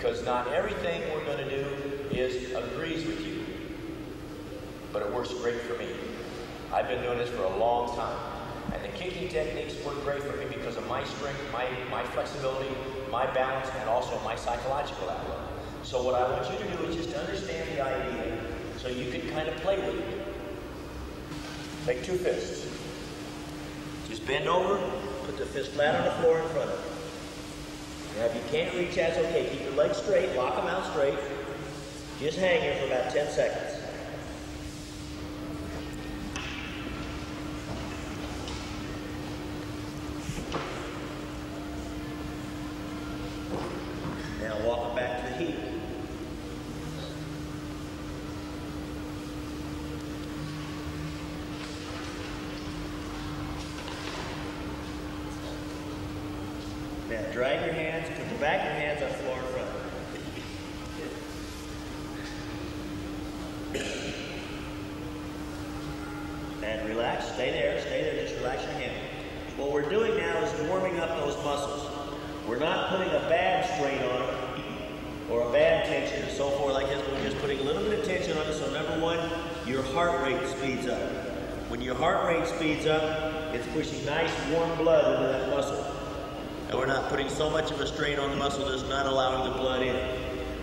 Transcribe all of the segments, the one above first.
Because not everything we're going to do is agrees with you. But it works great for me. I've been doing this for a long time. And the kicking techniques work great for me because of my strength, my, my flexibility, my balance, and also my psychological outlook. So what I want you to do is just understand the idea so you can kind of play with it. Take two fists. Just bend over, put the fist flat on the floor in front of you. Now if you can't reach, that's okay. Keep your legs straight, lock them out straight. Just hang here for about 10 seconds. Now walk them back to the heat. Now drag your hands, put the back of your hands on the floor in front of you. And relax, stay there, stay there, just relax your hand. What we're doing now is warming up those muscles. We're not putting a bad strain on them or a bad tension and so forth like this, we're just putting a little bit of tension on it. So number one, your heart rate speeds up. When your heart rate speeds up, it's pushing nice warm blood into that muscle. And we're not putting so much of a strain on the muscle that's not allowing the blood in.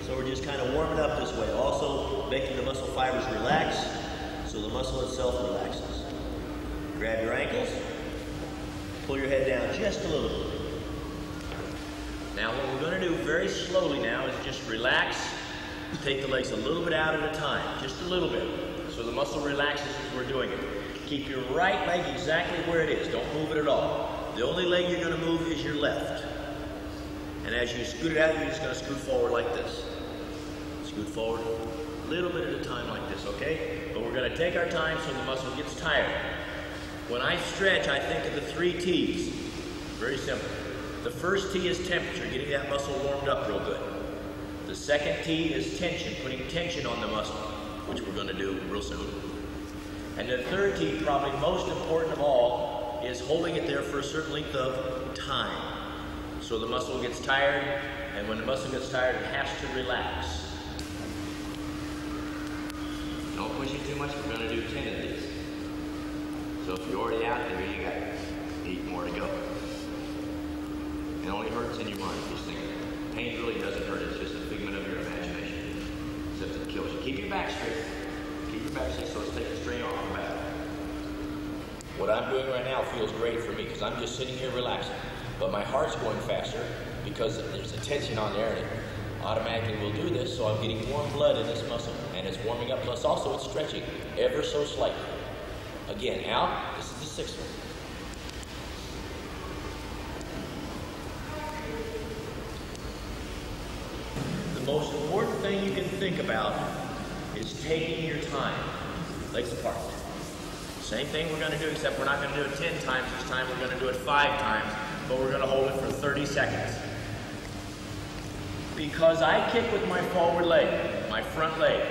So we're just kind of warming up this way. Also making the muscle fibers relax so the muscle itself relaxes. Grab your ankles, pull your head down just a little. Now what we're going to do very slowly now is just relax, take the legs a little bit out at a time, just a little bit, so the muscle relaxes as we're doing it. Keep your right leg exactly where it is, don't move it at all. The only leg you're going to move is your left. And as you scoot it out, you're just going to scoot forward like this. Scoot forward a little bit at a time like this, okay? But we're going to take our time so the muscle gets tired. When I stretch, I think of the three T's. Very simple. The first T is temperature, getting that muscle warmed up real good. The second T is tension, putting tension on the muscle, which we're going to do real soon. And the third T, probably most important of all, is holding it there for a certain length of time. So the muscle gets tired, and when the muscle gets tired, it has to relax. Don't push it too much, we're going to do 10 of these. So if you're already out there, you got eight more to go. It only hurts in your mind, just think. Pain really doesn't hurt, it's just a figment of your imagination. Except it kills you. Keep your back straight. Keep your back straight so it's taking strain off the back. What I'm doing right now feels great for me because I'm just sitting here relaxing. But my heart's going faster because there's a tension on there and it automatically will do this. So I'm getting warm blood in this muscle and it's warming up. Plus also it's stretching ever so slightly. Again, out. This is the sixth one. The most important thing you can think about is taking your time. Legs apart. Same thing we're going to do, except we're not going to do it 10 times this time. We're going to do it five times, but we're going to hold it for 30 seconds. Because I kick with my forward leg, my front leg,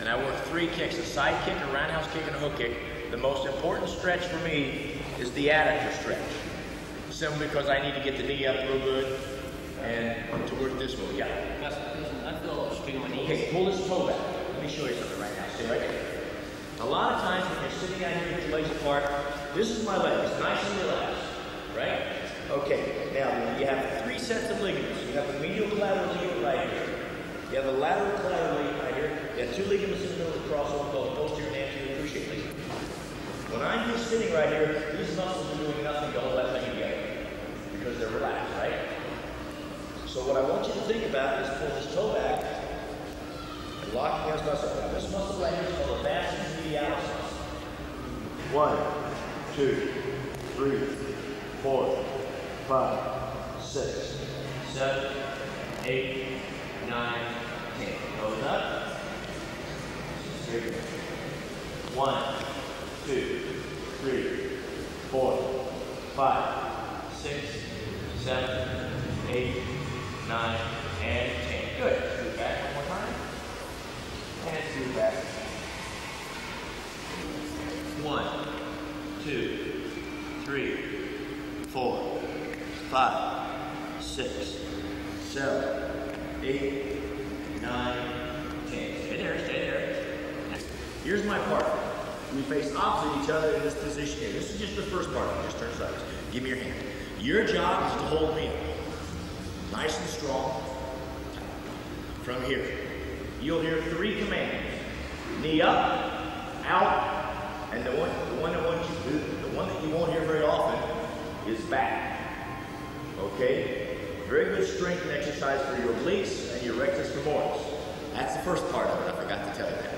and I work three kicks, a side kick, a roundhouse kick, and a hook kick. The most important stretch for me is the adductor stretch. Simply because I need to get the knee up real good and to work this move. Yeah. I feel a on my knees. Okay, pull this toe back. Let me show you something right now. Stay right there. A lot of times when you're sitting out here with your legs apart, this is my leg. It's nice and relaxed, right? Okay, now you have three sets of ligaments. You have the medial collateral ligament right here. You have the lateral collateral ligament right here. You have two ligaments in the middle of the crossover called posterior and anterior cruciate ligament. When I'm just sitting right here, these muscles are doing nothing to hold that thing together because they're relaxed, right? So what I want you to think about is pull this toe back and lock against muscle. Now this muscle right here is called the vastus medialis. One, two, three, four, five, six, seven, eight, nine, ten. Nose up. One, two, three, four, five, six, seven, eight, nine, and ten. Good. Scoot back one more time. And scoot back. One, two, three, four, five, six, seven, eight, nine, ten. Stay there, stay there. Here's my part. We face opposite each other in this position here. This is just the first part. of it. Just turn sideways. Give me your hand. Your job is to hold me up. Nice and strong. From here. You'll hear three commands. Knee up, out, and the one, the one that wants you, the one that you won't hear very often is back. Okay? Very good strength and exercise for your obliques and your rectus femoris. That's the first part of it. I forgot to tell you that.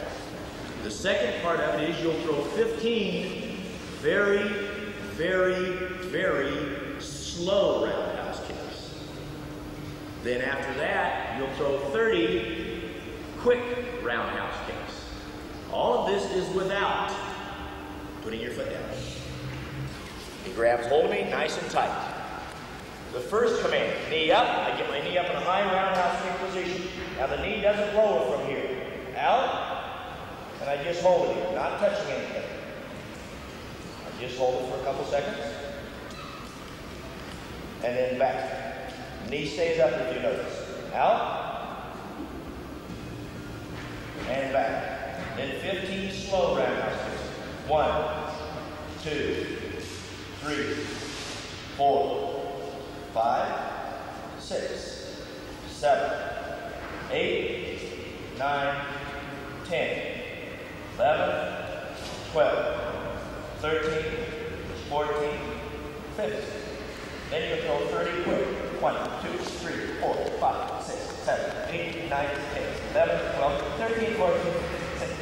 The second part of it is you'll throw 15 very, very, very slow roundhouse kicks. Then after that, you'll throw 30 quick roundhouse kicks. All of this is without putting your foot down. He grabs hold of me nice and tight. The first command, knee up. I get my knee up in a high roundhouse kick position. Now the knee doesn't lower from here. Out, and I just hold it here, not touching anything. I just hold it for a couple seconds. And then back. Knee stays up if you notice. Out. And back. Then 15 slow roundhouse kicks. One, two, three, four, five, six, seven, eight, nine, ten, eleven, twelve, thirteen, fourteen, fifteen. Then you throw 30 quick. One, two, three, four, five, six, seven, eight, nine, 10, 11, 12, 13, 14, 15,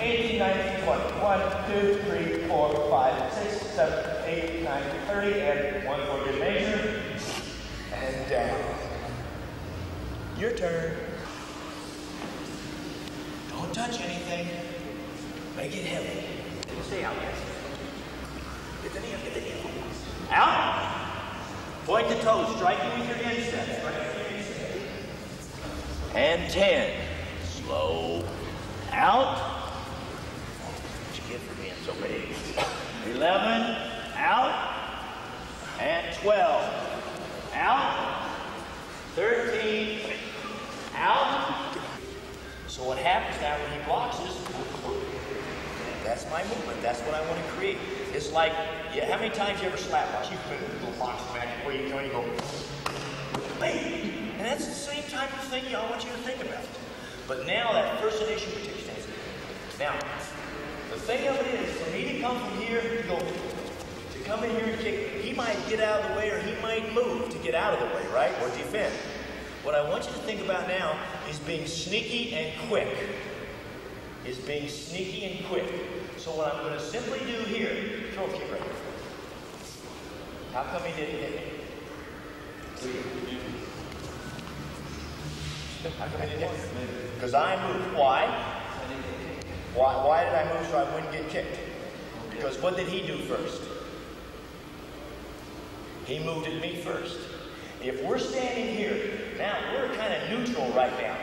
18, 19, 20. 1, 2, 3, 4, 5, 6, 7, 8, 9, 30, and one for good measure. And down. Your turn. Don't touch anything. Make it heavy. Stay out there. Get the knee up, get the knee up. Out. Point the toes, striking with your instep. Striking with your instep. And 10. Slow. Out. What you get for being so big? 11. Out. And 12. Out. 13. Out. So what happens now when he blocks is, that's my movement. That's what I want to create. It's like, yeah, how many times you ever slap box? You've been a little boxing match where you go and you go, bang. And that's the same type of thing I want you to think about. But now that first initial takes place. Now, the thing of it is, for me to come from here to go, to come in here and kick, he might get out of the way or he might move to get out of the way, right? Or defend. What I want you to think about now is being sneaky and quick. Is being sneaky and quick. So what I'm going to simply do here, throw a kick right here. How come he didn't hit me? How come he didn't hit me? Because I moved. Why? Why, why did I move so I wouldn't get kicked? Because what did he do first? He moved at me first. If we're standing here, now we're kind of neutral right now.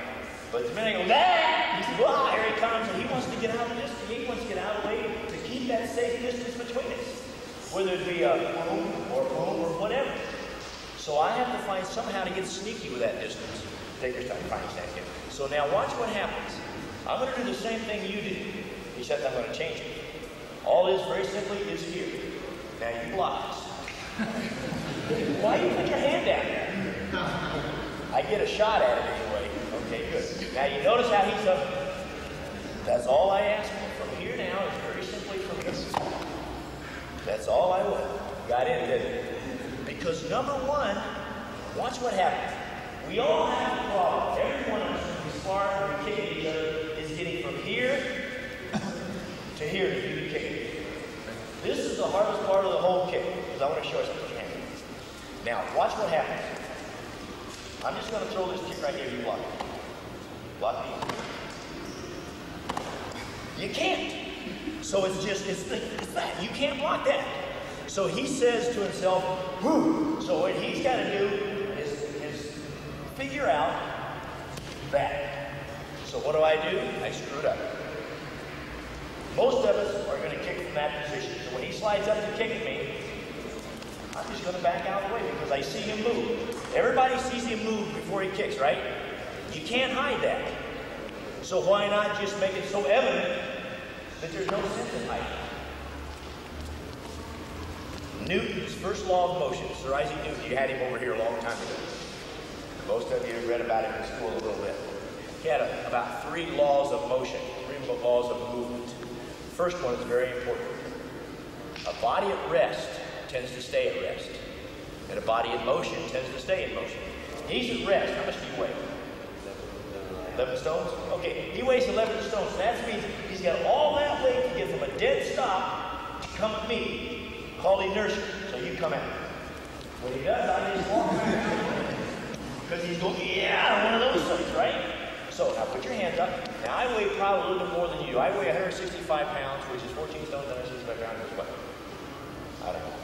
But the minute I go, wow, here he comes, and he wants to get out of this, he wants to get out of the way to keep that safe distance between us. Whether it be a boom or boom or whatever. So I have to find somehow to get sneaky with that distance. Take your time, find stand here. So now watch what happens. I'm going to do the same thing you did, except I'm going to change it. All is very simply is here. Now you block this. Why you put your hand down there? I get a shot at it anyway. Okay, good. Now you notice how he's up. That's all I ask for. From here now is very simply from this. That's all I want. Got in, didn't it? Because number one, watch what happens. We all have a problem. Every one of us, when we spar and we kick at each other, is getting from here to here the kicking. This is the hardest part of the whole kick, because I want to show you something. Now, watch what happens. I'm just going to throw this kick right here. You block it. Block me. You can't. So it's just, it's, it's that. You can't block that. So he says to himself, Whoo. So what he's got to do is, is figure out that. So what do I do? I screwed up. Most of us are going to kick from that position. So when he slides up to kick me, I'm just going to back out of the way because I see him move. Everybody sees him move before he kicks, right? You can't hide that. So why not just make it so evident that there's no sense in hiding? Newton's first law of motion, Sir Isaac Newton, you had him over here a long time ago. Most of you have read about him in school a little bit. He had a, about three laws of motion, three laws of movement. First one is very important. A body at rest tends to stay at rest, and a body in motion tends to stay in motion. He's at rest. How much do you weigh? 11 stones? Okay, he weighs 11 stones. That means he's got all that weight to get from a dead stop to come at me, called inertia. So you come at me. When he does, I just walk back. Because he's going, yeah, one of those things, right? So now put your hands up. Now I weigh probably a little bit more than you. I weigh 165 pounds, which is 14 stones, 165 pounds as well. I don't know.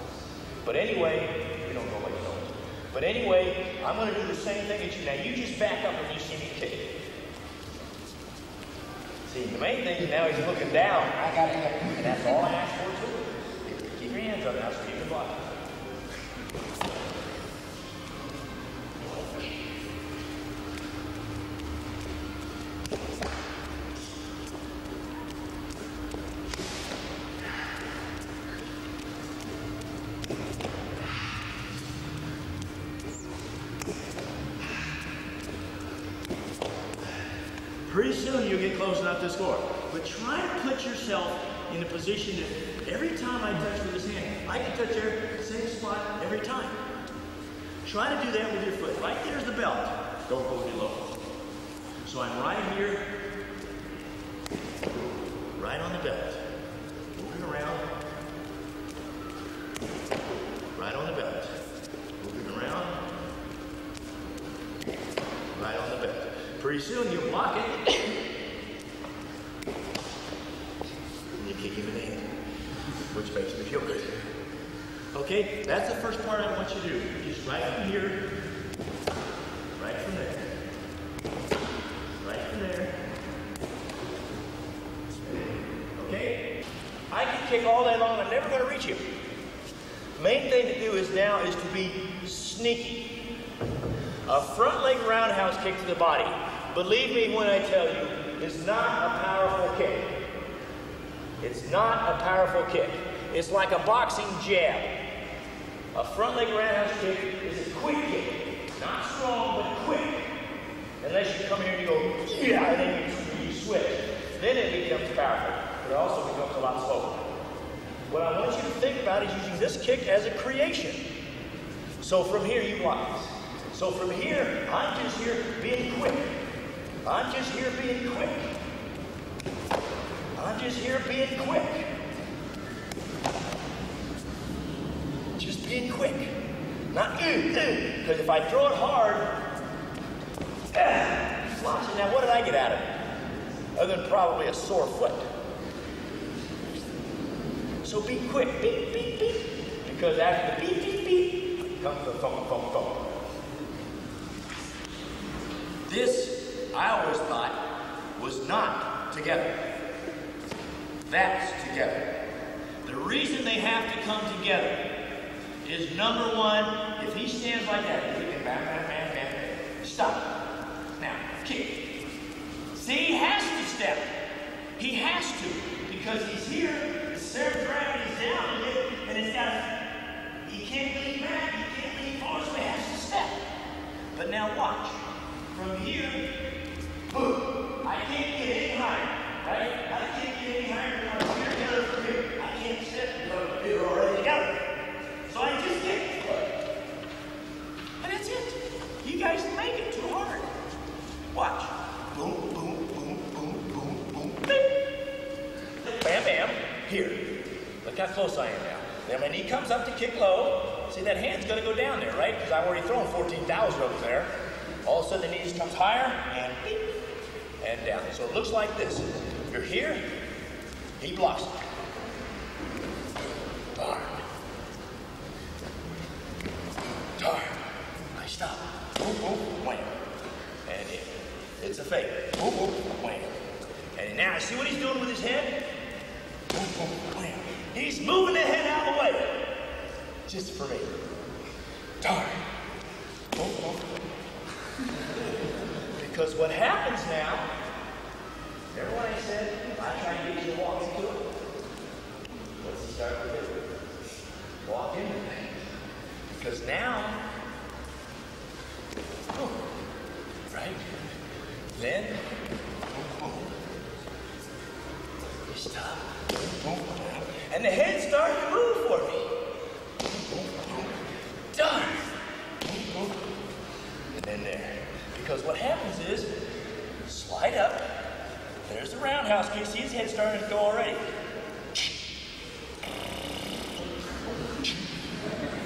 But anyway, we don't go like stones. But anyway, I'm going to do the same thing as you. Now you just back up when you see me kick. See, the main thing is now he's looking down. I got to and that's all I ask for too. Keep your hands up now, so you can block. Pretty soon you'll get close enough to score. But try to put yourself in a position that every time I touch with this hand, I can touch there, same spot every time. Try to do that with your foot. Right there's the belt. Don't go below. So I'm right here, right on the belt. Moving around. Right on the belt. Moving around. Right on the belt. Pretty soon you block it. and you kick him in the hand, which makes me feel good. Okay, that's the first part I want you to do. Just right from here, right from there, right from there. Okay? I can kick all day long, I'm never going to reach you. Main thing to do is now is to be sneaky. A front leg roundhouse kick to the body, believe me when I tell you, is not a powerful kick. It's not a powerful kick. It's like a boxing jab. A front leg roundhouse kick is a quick kick. Not strong, but quick. Unless you come here and you go, yeah, and then you, you switch. Then it becomes powerful, but it also becomes a lot slower. What I want you to think about is using this kick as a creation. So from here, you block. So from here, I'm just here being quick. I'm just here being quick. I'm just here being quick. Just being quick. Not ooh, ooh. Because if I throw it hard, ah, it. Now, what did I get out of it? Other than probably a sore foot. So be quick. Beep, beep, beep. Because after the beep, beep, beep, comes the thump, thump, thump. This, I always thought, was not together. That's together. The reason they have to come together is number one, if he stands like that, he can bam, bam, bam, bam. Stop. Now, kick. See, he has to step. He has to, because he's here, the center of gravity is down and it's got he can't lean back, he can't lean forward, so he has to step. But now watch. From here, down there, right? Because I've already thrown 14,000 over there. All of a sudden the knee just comes higher and and down. So it looks like this. You're here, he blocks it. Darn. Darn. I stop. Boom, boom, wham. And in. It's a fake. Boom, boom, wham. And now, see what he's doing with his head? Boom, boom, wham. He's moving the head out of the way. Just for me. Darn. Boom, boom, Because what happens now, remember what I said? I try to get you to walk into it. What's he start to do? Walk into it. Because now, oh, right? Then, you stop. And the head starts to move for me. Done. And then there. Because what happens is, slide up. There's the roundhouse kick. See his head starting to go already.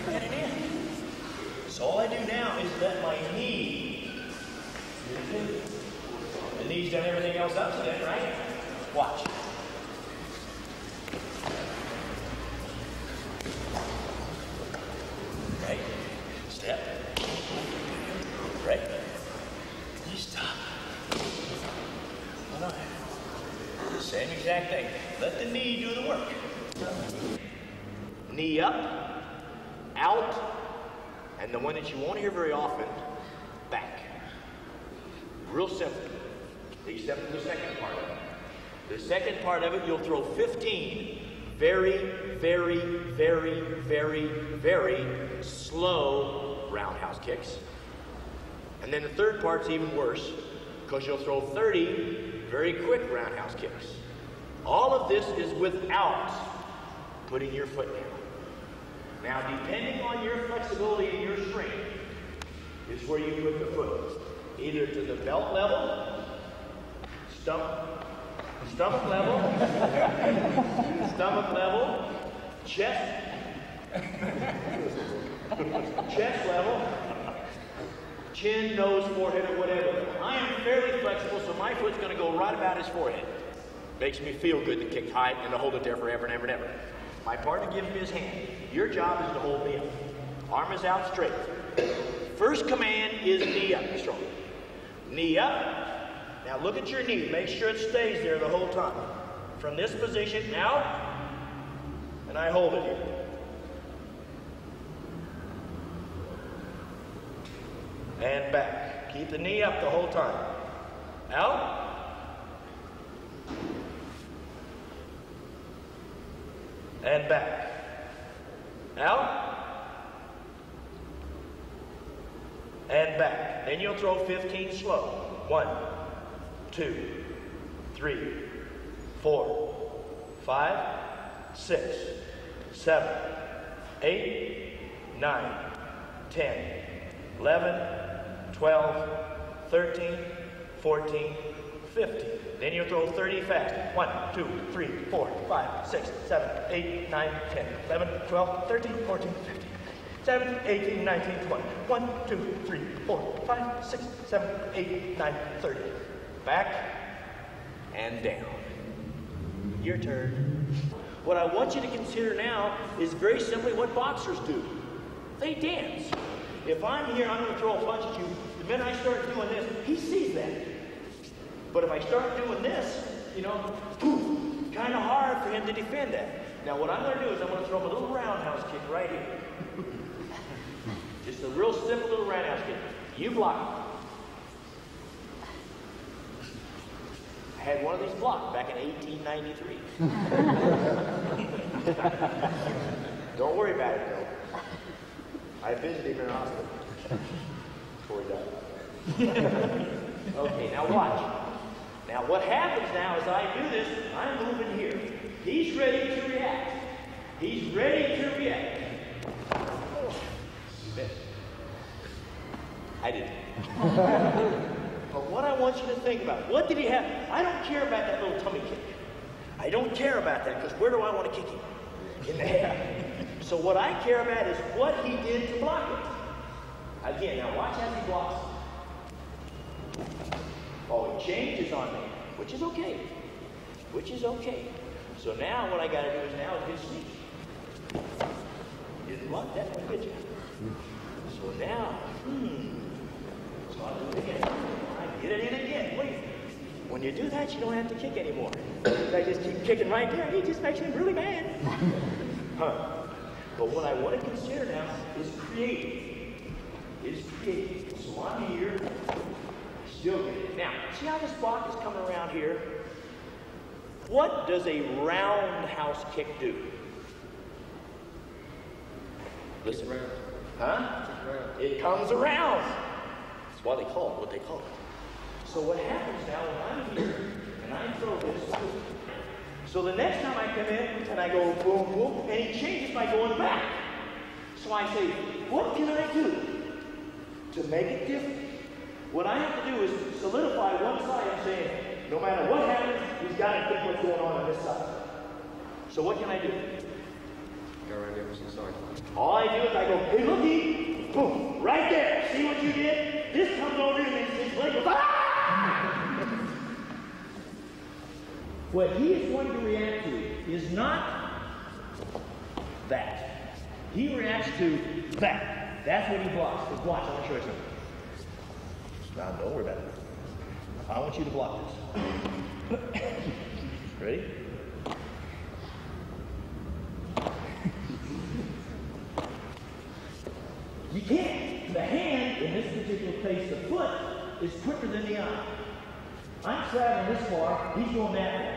Get it in. So all I do my knee. The knee's done everything else up to then, right? Watch. Right? Step. Right? You stop. Hold on. Same exact thing. Let the knee do the work. Knee up, out, and the one that you won't hear very often, back. Real simple. Except for the second part of it. The it, you'll throw 15 very, very, very, very, very slow roundhouse kicks. And then the third part's even worse, because you'll throw 30 very quick roundhouse kicks. All of this is without putting your foot down. Now, depending on your flexibility and your strength, is where you put the foot. Either to the belt level, stomach, stomach level, stomach level, chest, chest level, chin, nose, forehead, or whatever. I am fairly flexible, so my foot's going to go right about his forehead. Makes me feel good to kick high and to hold it there forever and ever and ever. My partner gives me his hand. Your job is to hold me up. Arm is out straight. First command is knee up, strong. Knee up. Now look at your knee. Make sure it stays there the whole time. From this position out, and I hold it here. And back. Keep the knee up the whole time. Out. And back. Out. And back. Then you'll throw 15 slow. One, two, three, four, five, six, seven, eight, nine, ten, eleven, twelve, thirteen, fourteen, fifteen. Then you'll throw 30 fast. One, two, three, four, five, six, seven, eight, nine, ten, eleven, twelve, thirteen, fourteen, fifteen. 17, 18, 19, 20. 1, 2, 3, 4, 5, 6, 7, 8, 9, 30. Back and down. Your turn. What I want you to consider now is very simply what boxers do. They dance. If I'm here, I'm going to throw a punch at you. The minute I start doing this, he sees that. But if I start doing this, you know, kind of hard for him to defend that. Now what I'm going to do is I'm going to throw him a little roundhouse kick right here. Just a real simple little roundhouse kick. You block it. I had one of these blocked back in 1893. Don't worry about it, though. I visited him in hospital before he died. okay, now watch. Now what happens now is I do this, I'm moving here. He's ready to react. He's ready to react. I didn't. but what I want you to think about, what did he have? I don't care about that little tummy kick. I don't care about that because where do I want to kick him? In the head. So what I care about is what he did to block it. Again, now watch as he blocks. Oh, he changes on me, which is okay. Which is okay. So now what I got to do is now is get sneak. Didn't block that one, did you? So now, hmm. So I'll do it again. I get it in again. Wait. When you do that, you don't have to kick anymore. I just keep kicking right there. He just makes me really mad. huh. But what I want to consider now is creative. Is creative. So I'm here. Still getting it. Now, see how this block is coming around here? What does a roundhouse kick do? Listen. Huh? It comes around. That's why they call it what they call it. So what happens now when I'm here and I throw this, so the next time I come in and I go boom, boom, and he changes by going back. So I say, what can I do to make it different? What I have to do is solidify one side and say, no matter what happens, he's got to think what's going on on this side. So what can I do? Go around the opposite side. All I do is I go, hey, looky, boom, right there. See what you did? This comes over and his leg goes, ah! What he is going to react to is not that. He reacts to that. That's what he blocks. Just watch, I want to show you something. Now, don't worry about it. I want you to block this. Ready? You can't. The hand, in this particular case, the foot, is quicker than the eye. I'm traveling this far, he's going that way.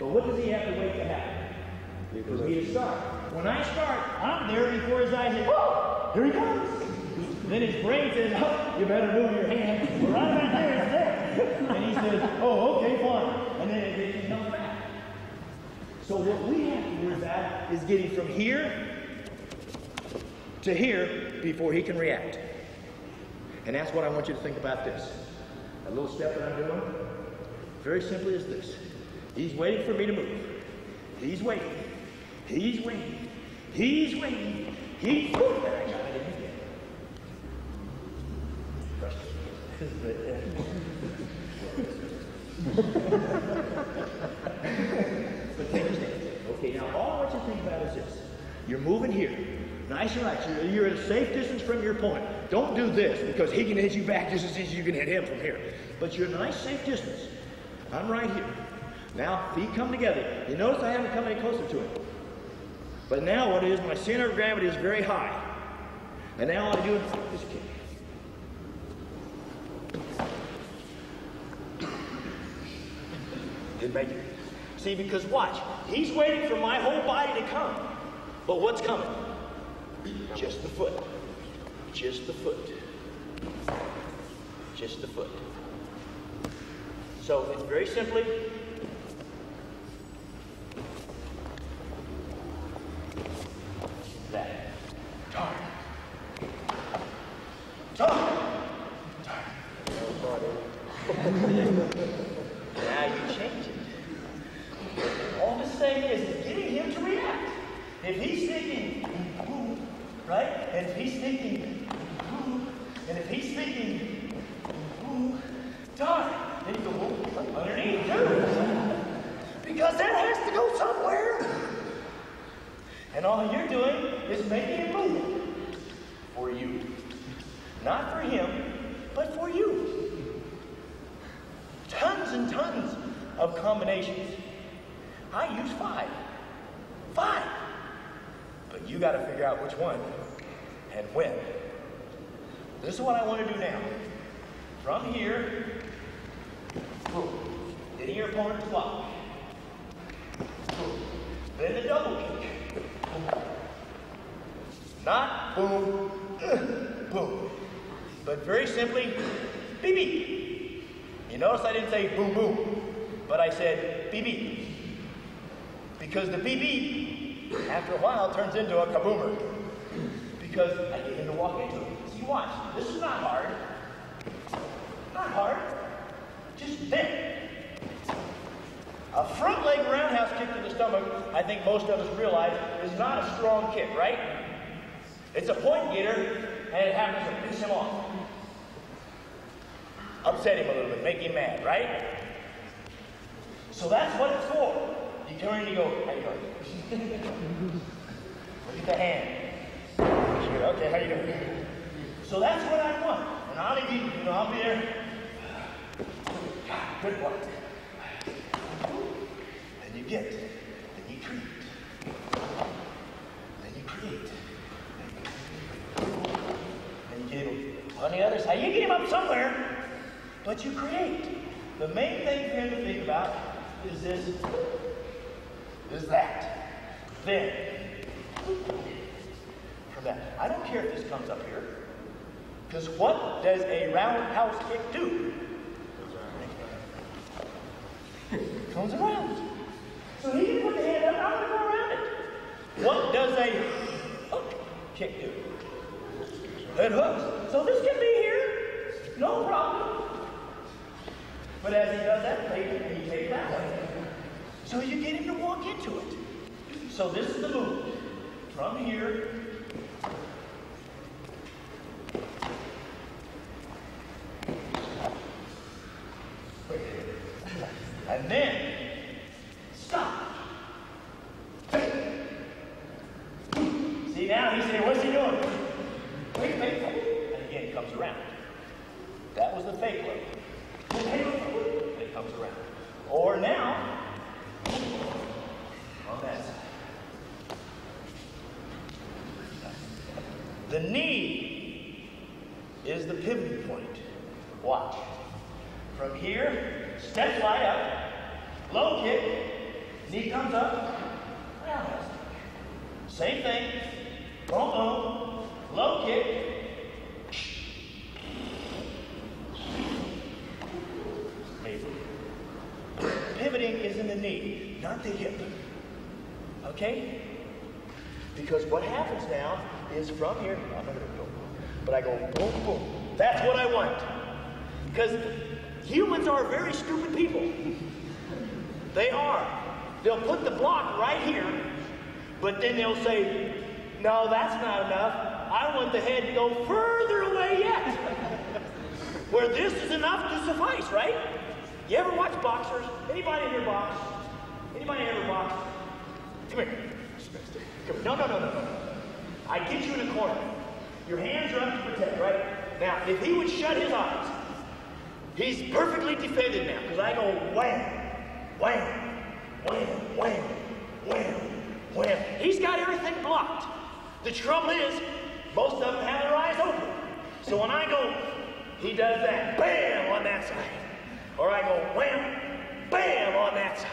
But what does he have to wait to happen? For me to start. When I start, I'm there before his eyes oh, here he comes. Then his brain says, oh, you better move your hand. Right about there. And he says, oh, okay, fine. And then it, comes back. So what we have to do about is getting from here to here before he can react. And that's what I want you to think about this. A little step that I'm doing, very simply is this. He's waiting for me to move. He's waiting. He's waiting. He's waiting. He's waiting. There I got it again. but take. Okay, now all I want you to think about is this. You're moving here. Nice and relaxed. You're, you're at a safe distance from your opponent. Don't do this because he can hit you back just as easy as you can hit him from here. But you're a nice safe distance. I'm right here. Now, feet come together. You notice I haven't come any closer to him. But now what it is, my center of gravity is very high. And now all I do is just kick. Make it. See, because watch, he's waiting for my whole body to come. But what's coming? Just the foot. Just the foot. Just the foot. So very simply that. Darn. Darn. Darn. Now you change it. All I'm saying is getting him to react. If he's thinking, right? And if he's thinking, and if he's thinking, darn, then you go underneath. Because that has to go somewhere. And all you're doing is making it move for you. Not for him, but for you. Tons and tons of combinations. I use five. Five. But you got to figure out which one and when. This is what I want to do now. From here, boom, hitting your opponent's block. Then the double kick. Not boom, boom. But very simply, beep beep. You notice I didn't say boom boom, but I said beep beep. Because the beep beep, after a while, turns into a kaboomer. Because I get him to walk into it. See, watch. This is not hard. Not hard. Just bend. A front leg roundhouse kick to the stomach, I think most of us realize, is not a strong kick, right? It's a point getter, and it happens to piss him off. Upset him a little bit, make him mad, right? So that's what it's for. You turn and you go, how you doing? Look at the hand. Sure, okay, how you doing? So that's what I want. And I'll be, you know, I'll be there. Good work. Then you get, then you create. Then you create. Then you get him on the other side. You get him up somewhere. but you create. The main thing for him to think about is this, is that. Then, from that, I don't care if this comes up here, because what does a roundhouse kick do? It Comes around. So he can put the hand up, I'm going to go around it. What does a hook kick do? It hooks. So this can be here, no problem. But as he does that, he, he takes that way. So you get him to walk into it. So this is the move. From here, and then stop. See now he's saying, what's he doing? Wait, wait, wait. And again he comes around. That was the fake look. And he comes around. Or now, on that side. The knee is the pivot point. Watch. From here, step slide up, low kick, knee comes up, roundhouse kick. Same thing. Boom, boom, low kick. Maybe. Pivoting is in the knee, not the hip. Okay? Because what happens now is from here, I'm not gonna go, but I go boom, boom. That's what I want. Because humans are very stupid people. They are. They'll put the block right here, but then they'll say, no, that's not enough. I want the head to go further away yet. Where this is enough to suffice, right? You ever watch boxers? Anybody in here box? Anybody ever box? Come here. Come here. No, no, no, no, no. I get you in a corner. Your hands are up to protect, right? Now, if he would shut his eyes, he's perfectly defended now, because I go wham, wham, wham, wham, wham, wham. He's got everything blocked. The trouble is, most of them have their eyes open. So when I go, he does that, bam, on that side. Or I go wham, bam, on that side.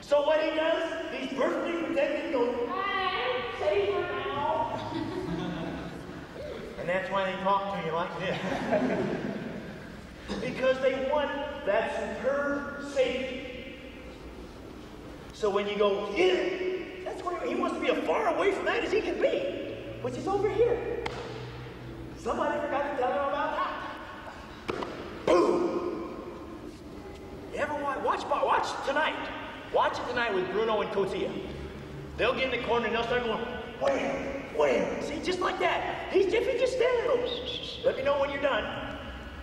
So what he does, he's perfectly protected, goes, I'm safer. And that's why they talk to you like this. because they want that superb safety. So when you go in, that's where he wants to be as far away from that as he can be, which is over here. Somebody forgot to tell him about that. Boom! You ever watch, watch, watch tonight. Watch it tonight with Bruno and Coetzee. They'll get in the corner and they'll start going, wham, wham. See, just like that. He's if he just stand let me know when you're done.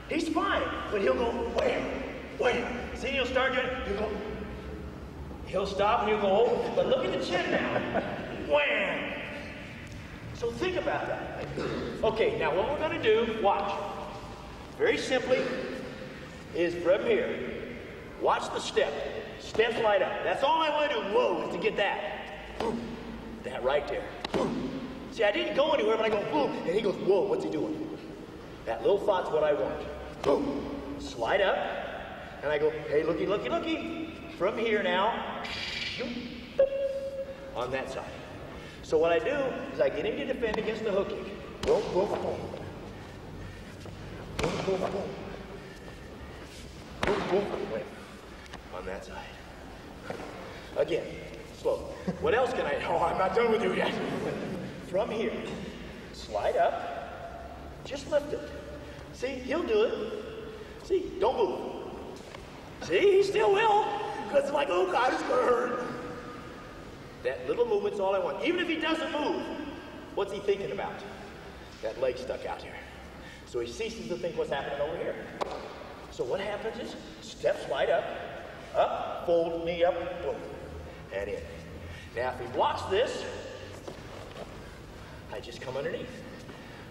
He's fine, but he'll go wham, wham. See, he'll start doing, he'll go, he'll stop and he'll go, oh, but look at the chin now. wham. So think about that. Okay, now what we're gonna do, watch. Very simply, is from here. Watch the step. Steps light up. That's all I want to do. Whoa, is to get that. Boom. That right there. Boom. See, I didn't go anywhere, but I go boom, and he goes, whoa, what's he doing? That little thought's what I want. Boom. Slide up, and I go, hey, looky, looky, looky. From here now, on that side. So what I do is I get him to defend against the hook kick. Boom, boom, boom. Boom, boom, boom. Boom, boom, boom. On that side. Again, slow. What else can I? Oh, I'm not done with you yet. From here, slide up, just lift it. See, he'll do it. See, don't move. See, he still will. Because it's like, oh God, it's gonna hurt. That little movement's all I want. Even if he doesn't move, what's he thinking about? That leg stuck out here. So he ceases to think what's happening over here. So what happens is, step slide up, up, fold, knee up, boom, and in. Now if he blocks this, just come underneath.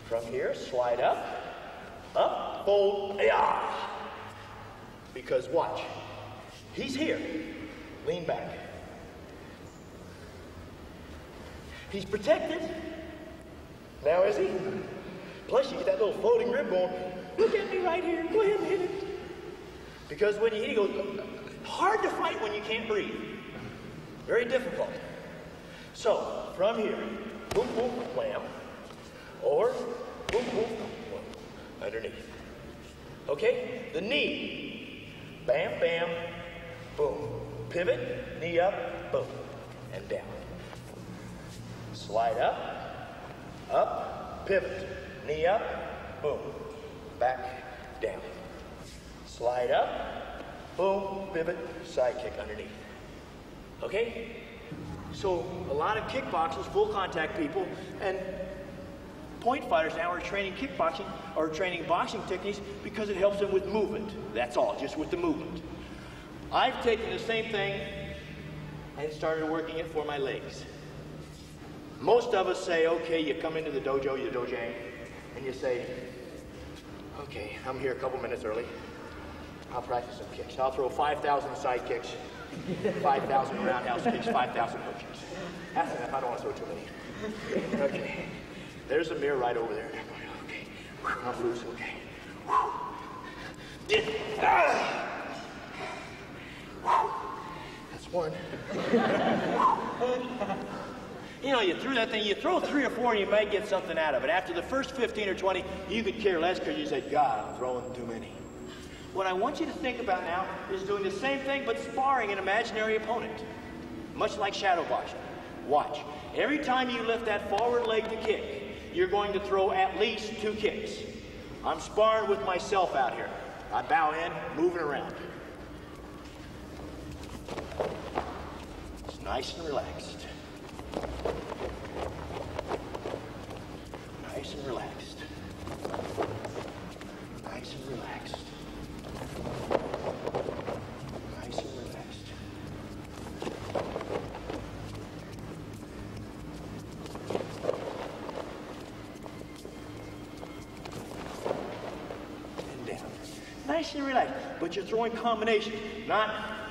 From here, slide up, up, fold, yeah. Because watch, he's here. Lean back. He's protected. Now is he? Plus you get that little floating rib going, look at me right here, go ahead and hit it. Because when you hit, he goes, hard to fight when you can't breathe. Very difficult. So, from here, boom, boom, wham, or boom, boom, underneath. Okay? The knee, bam, bam, boom. Pivot, knee up, boom, and down. Slide up, up, pivot, knee up, boom, back, down. Slide up, boom, pivot, side kick underneath. Okay? So a lot of kickboxers, full contact people, and point fighters now are training kickboxing or training boxing techniques because it helps them with movement. That's all, just with the movement. I've taken the same thing and started working it for my legs. Most of us say, okay, you come into the dojo, you dojang, and you say, okay, I'm here a couple minutes early. I'll practice some kicks. I'll throw 5,000 side kicks, 5,000 roundhouse kicks, 5,000 hook kicks. That's enough. I don't want to throw too many. Okay. There's a mirror right over there. Okay. I'm loose. Okay. That's one. You know, you threw that thing, you throw three or four and you might get something out of it. After the first 15 or 20, you could care less because you said, God, I'm throwing too many. What I want you to think about now is doing the same thing but sparring an imaginary opponent. Much like shadow boxing. Watch. Every time you lift that forward leg to kick, you're going to throw at least two kicks. I'm sparring with myself out here. I bow in, moving around. It's nice and relaxed. Nice and relaxed. Nice and relaxed. But you're throwing combinations, not